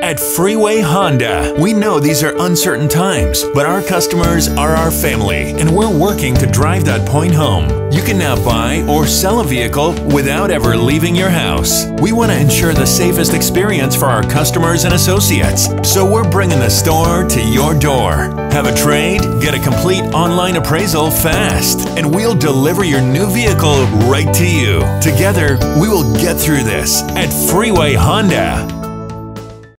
At Freeway Honda, we know these are uncertain times, but our customers are our family, and we're working to drive that point home. You can now buy or sell a vehicle without ever leaving your house. We want to ensure the safest experience for our customers and associates, so we're bringing the store to your door. Have a trade? Get a complete online appraisal fast, and we'll deliver your new vehicle right to you. Together, we will get through this at Freeway Honda.